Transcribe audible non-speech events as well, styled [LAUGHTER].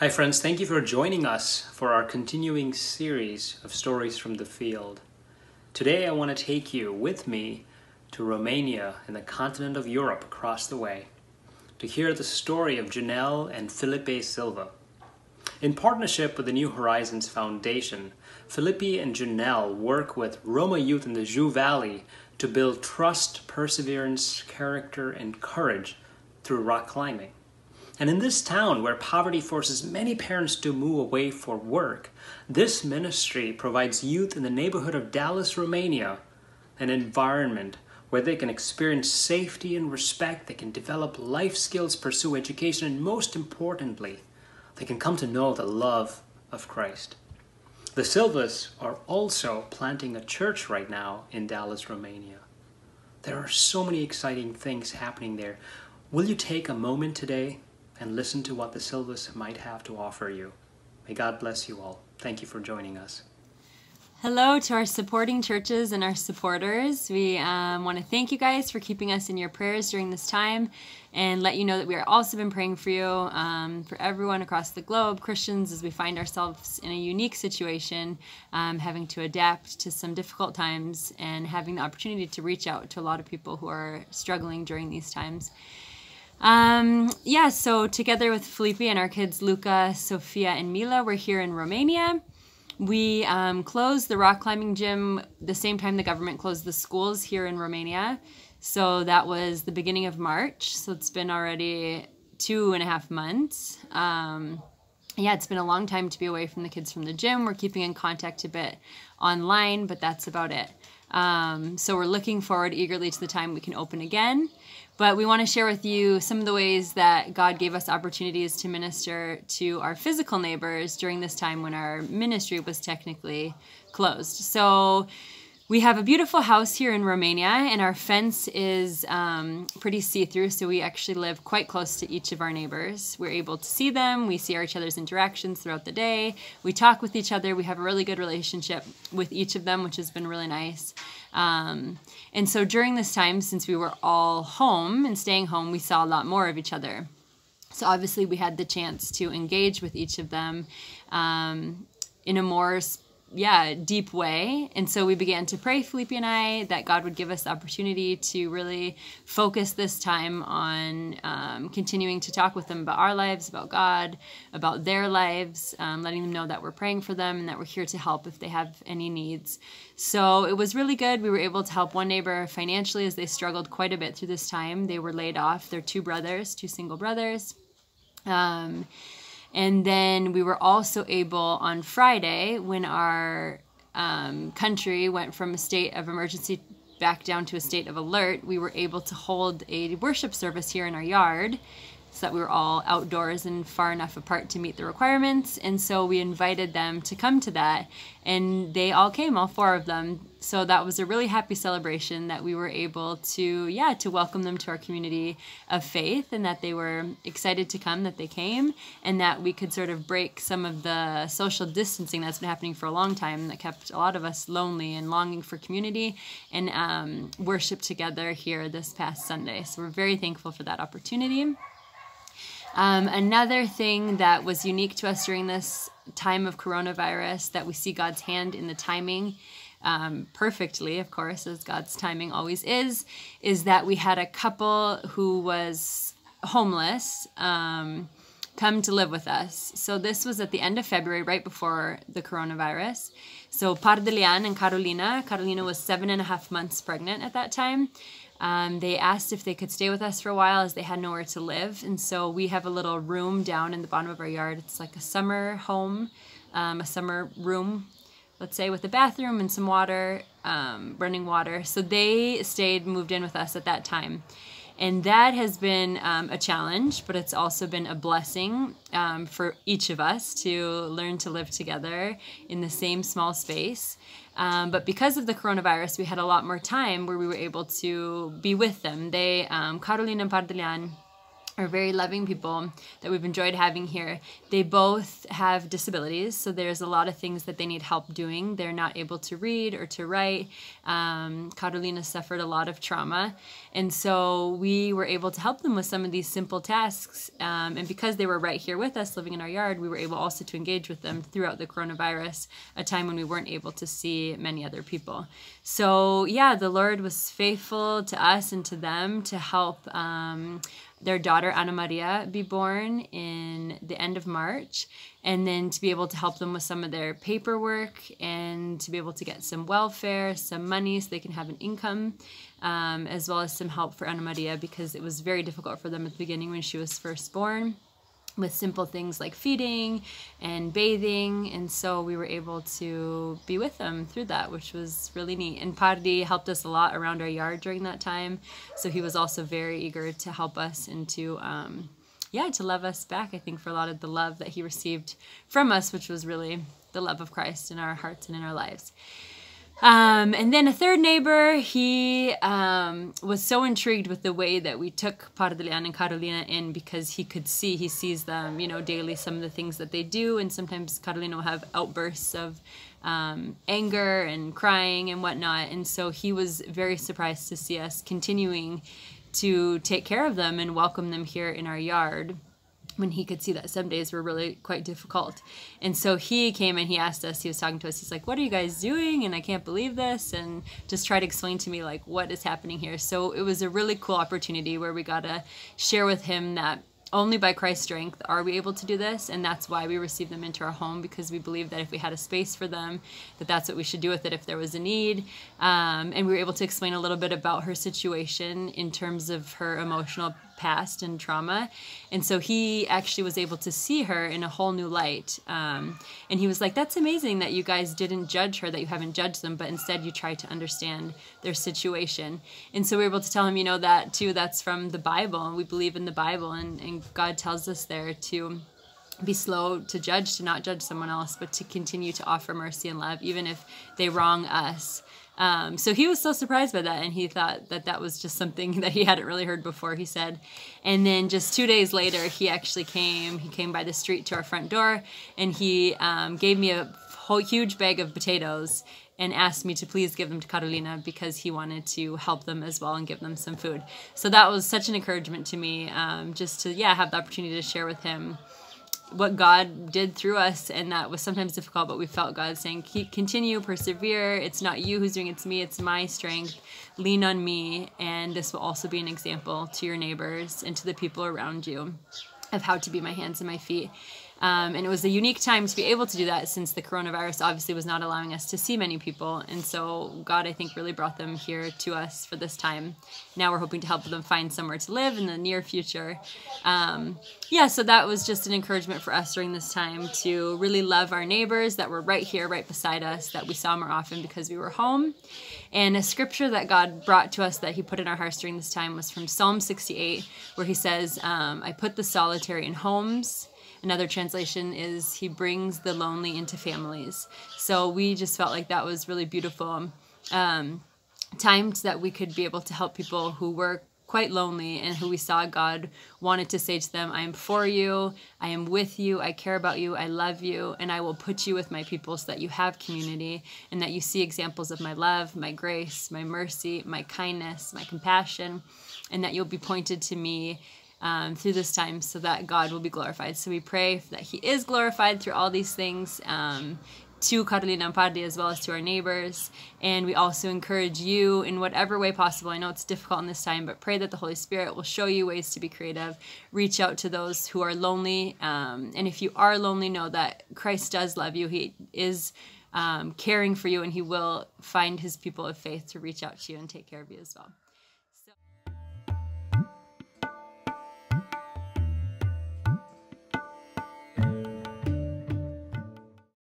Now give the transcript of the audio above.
Hi, friends. Thank you for joining us for our continuing series of stories from the field. Today, I want to take you with me to Romania in the continent of Europe across the way to hear the story of Janelle and Felipe Silva. In partnership with the New Horizons Foundation, Felipe and Janelle work with Roma youth in the Jiu Valley to build trust, perseverance, character, and courage through rock climbing. And in this town where poverty forces many parents to move away for work, this ministry provides youth in the neighborhood of Dallas, Romania, an environment where they can experience safety and respect, they can develop life skills, pursue education, and most importantly, they can come to know the love of Christ. The Silvas are also planting a church right now in Dallas, Romania. There are so many exciting things happening there. Will you take a moment today and listen to what the Silvas might have to offer you? May God bless you all. Thank you for joining us. Hello to our supporting churches and our supporters. We um, want to thank you guys for keeping us in your prayers during this time and let you know that we are also been praying for you, um, for everyone across the globe, Christians, as we find ourselves in a unique situation, um, having to adapt to some difficult times and having the opportunity to reach out to a lot of people who are struggling during these times. Um, yeah, so together with Felipe and our kids Luca, Sofia, and Mila, we're here in Romania. We um, closed the rock climbing gym the same time the government closed the schools here in Romania. So that was the beginning of March. So it's been already two and a half months. Um, yeah, it's been a long time to be away from the kids from the gym. We're keeping in contact a bit online, but that's about it. Um, so we're looking forward eagerly to the time we can open again. But we want to share with you some of the ways that God gave us opportunities to minister to our physical neighbors during this time when our ministry was technically closed. So we have a beautiful house here in Romania, and our fence is um, pretty see through, so we actually live quite close to each of our neighbors. We're able to see them, we see each other's interactions throughout the day, we talk with each other, we have a really good relationship with each of them, which has been really nice. Um, and so during this time, since we were all home and staying home, we saw a lot more of each other. So obviously, we had the chance to engage with each of them um, in a more yeah, deep way. And so we began to pray, Felipe and I, that God would give us the opportunity to really focus this time on um, continuing to talk with them about our lives, about God, about their lives, um, letting them know that we're praying for them and that we're here to help if they have any needs. So it was really good. We were able to help one neighbor financially as they struggled quite a bit through this time. They were laid off. They're two brothers, two single brothers. Um, and then we were also able on Friday, when our um, country went from a state of emergency back down to a state of alert, we were able to hold a worship service here in our yard so that we were all outdoors and far enough apart to meet the requirements. And so we invited them to come to that, and they all came, all four of them. So that was a really happy celebration that we were able to, yeah, to welcome them to our community of faith, and that they were excited to come, that they came, and that we could sort of break some of the social distancing that's been happening for a long time that kept a lot of us lonely and longing for community and um, worship together here this past Sunday. So we're very thankful for that opportunity. Um, another thing that was unique to us during this time of coronavirus that we see God's hand in the timing um, perfectly, of course, as God's timing always is, is that we had a couple who was homeless um, come to live with us. So this was at the end of February, right before the coronavirus. So Pardelian and Carolina, Carolina was seven and a half months pregnant at that time. Um, they asked if they could stay with us for a while as they had nowhere to live. And so we have a little room down in the bottom of our yard. It's like a summer home, um, a summer room, let's say, with a bathroom and some water, um, running water. So they stayed, moved in with us at that time. And that has been um, a challenge, but it's also been a blessing um, for each of us to learn to live together in the same small space. Um, but because of the coronavirus, we had a lot more time where we were able to be with them. They, um, Carolina and Pardelian, are very loving people that we've enjoyed having here. They both have disabilities, so there's a lot of things that they need help doing. They're not able to read or to write. Um, Carolina suffered a lot of trauma, and so we were able to help them with some of these simple tasks. Um, and because they were right here with us, living in our yard, we were able also to engage with them throughout the coronavirus, a time when we weren't able to see many other people. So, yeah, the Lord was faithful to us and to them to help. Um, their daughter Ana Maria be born in the end of March, and then to be able to help them with some of their paperwork and to be able to get some welfare, some money so they can have an income, um, as well as some help for Ana Maria because it was very difficult for them at the beginning when she was first born with simple things like feeding and bathing and so we were able to be with them through that which was really neat. And Pardi helped us a lot around our yard during that time so he was also very eager to help us and to um, yeah to love us back I think for a lot of the love that he received from us which was really the love of Christ in our hearts and in our lives um, and then a third neighbor, he um, was so intrigued with the way that we took Pardelian and Carolina in because he could see, he sees them, you know, daily, some of the things that they do. And sometimes Carolina will have outbursts of um, anger and crying and whatnot. And so he was very surprised to see us continuing to take care of them and welcome them here in our yard when he could see that some days were really quite difficult. And so he came and he asked us, he was talking to us, he's like, What are you guys doing? And I can't believe this. And just try to explain to me, like, what is happening here. So it was a really cool opportunity where we got to share with him that only by Christ's strength are we able to do this, and that's why we receive them into our home because we believe that if we had a space for them, that that's what we should do with it if there was a need. Um, and we were able to explain a little bit about her situation in terms of her emotional past and trauma. And so he actually was able to see her in a whole new light. Um, and he was like, That's amazing that you guys didn't judge her, that you haven't judged them, but instead you tried to understand their situation. And so we were able to tell him, you know, that too, that's from the Bible. And we believe in the Bible. And, and God tells us there to be slow to judge, to not judge someone else, but to continue to offer mercy and love, even if they wrong us. Um, so he was so surprised by that, and he thought that that was just something [LAUGHS] that he hadn't really heard before. He said, and then just two days later, he actually came. He came by the street to our front door, and he um, gave me a whole huge bag of potatoes and asked me to please give them to Carolina because he wanted to help them as well and give them some food. So that was such an encouragement to me, um, just to yeah have the opportunity to share with him what God did through us, and that was sometimes difficult, but we felt God saying, continue, persevere. It's not you who's doing it, it's me, it's my strength. Lean on me, and this will also be an example to your neighbors and to the people around you of how to be my hands and my feet. Um, and it was a unique time to be able to do that since the coronavirus obviously was not allowing us to see many people. And so God, I think, really brought them here to us for this time. Now we're hoping to help them find somewhere to live in the near future. Um, yeah, so that was just an encouragement for us during this time to really love our neighbors that were right here, right beside us, that we saw more often because we were home. And a scripture that God brought to us that He put in our hearts during this time was from Psalm 68, where He says, um, I put the solitary in homes Another translation is He brings the lonely into families. So we just felt like that was really beautiful. Um, times that we could be able to help people who were quite lonely and who we saw God wanted to say to them, I am for you, I am with you, I care about you, I love you, and I will put you with my people so that you have community and that you see examples of my love, my grace, my mercy, my kindness, my compassion, and that you'll be pointed to me um, through this time so that God will be glorified. So we pray that He is glorified through all these things. Um, to Carolina and Pardi as well as to our neighbors. And we also encourage you in whatever way possible. I know it's difficult in this time, but pray that the Holy Spirit will show you ways to be creative. Reach out to those who are lonely. Um, and if you are lonely, know that Christ does love you. He is um, caring for you, and He will find His people of faith to reach out to you and take care of you as well.